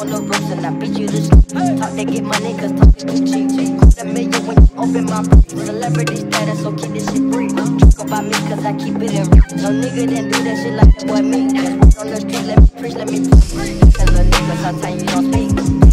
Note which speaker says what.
Speaker 1: on the ropes and I beat you to sleep. Talk to get money cause talk is too cheap. Got a million when you open my brief. Celebrity status, so keep this shit brief. Talk about me cause I keep it in reach. No nigga that do that shit like that boy me. Just on the street, let me preach, let me preach. Cause a nigga sometimes you don't speak.